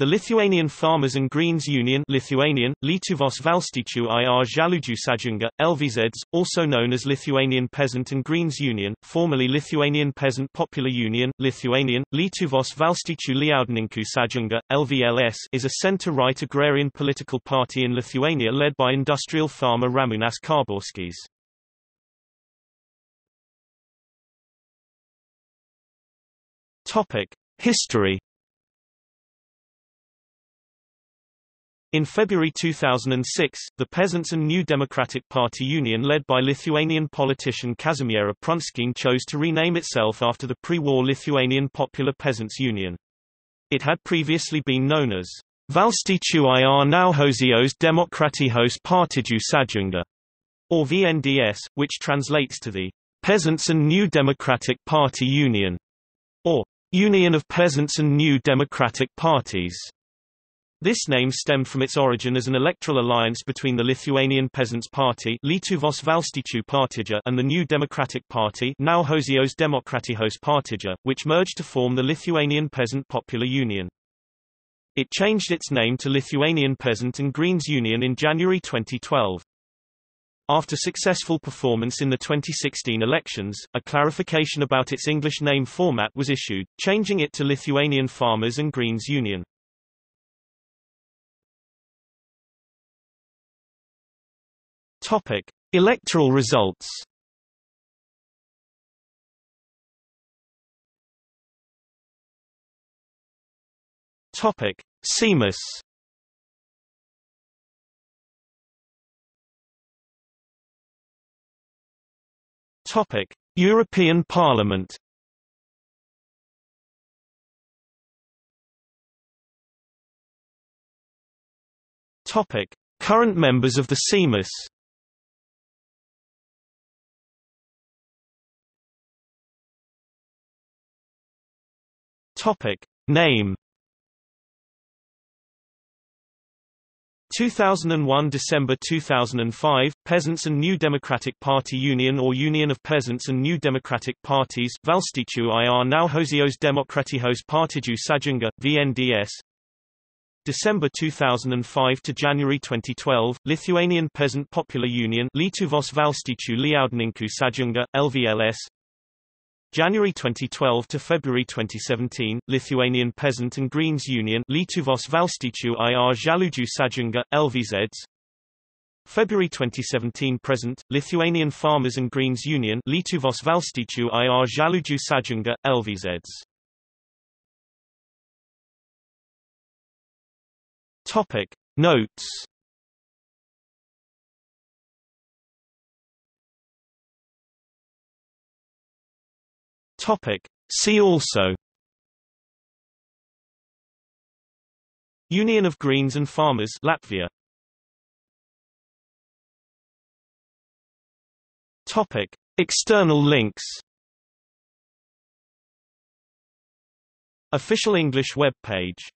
The Lithuanian Farmers and Greens Union Lithuanian, Lietuvos valstiečių ir žaliųjų sąjunga, LVZs, also known as Lithuanian Peasant and Greens Union, formerly Lithuanian Peasant Popular Union Lithuanian, Lietuvos valstiečių liaudininkų sąjunga, LVLS, is a center-right agrarian political party in Lithuania led by industrial farmer Ramūnas Karbauskis. History In February 2006, the Peasants and New Democratic Party Union led by Lithuanian politician Kazimira Prunskienė chose to rename itself after the pre-war Lithuanian Popular Peasants Union. It had previously been known as Valstiečių ir Naujosios Demokratijos Partijų Sąjunga, or VNDS, which translates to the Peasants and New Democratic Party Union, or Union of Peasants and New Democratic Parties. This name stemmed from its origin as an electoral alliance between the Lithuanian Peasants' Party Lietuvos partija and the New Democratic Party Demokratijos partija, which merged to form the Lithuanian Peasant Popular Union. It changed its name to Lithuanian Peasant and Greens Union in January 2012. After successful performance in the 2016 elections, a clarification about its English name format was issued, changing it to Lithuanian Farmers and Greens Union. Topic: Electoral results. Topic: Seimas. Topic: European Parliament. Topic: Current members of the Seimas. Topic. Name 2001 December 2005 Peasants and New Democratic Party Union or Union of Peasants and New Democratic Parties Valstiečių ir Naujosios Demokratijos Partijų Sąjunga VNDS December 2005 to January 2012 Lithuanian Peasant Popular Union Lietuvos Valstiečių liaudininkų sąjunga LVLS January 2012 to February 2017, Lithuanian Peasant and Greens Union Lietuvos valstiečių ir žaliųjų sąjunga, LVZs February 2017 present, Lithuanian Farmers and Greens Union Lietuvos valstiečių ir žaliųjų sąjunga, LVZs Topic. Notes Topic. See also Union of Greens and Farmers Latvia Topic. External links Official English web page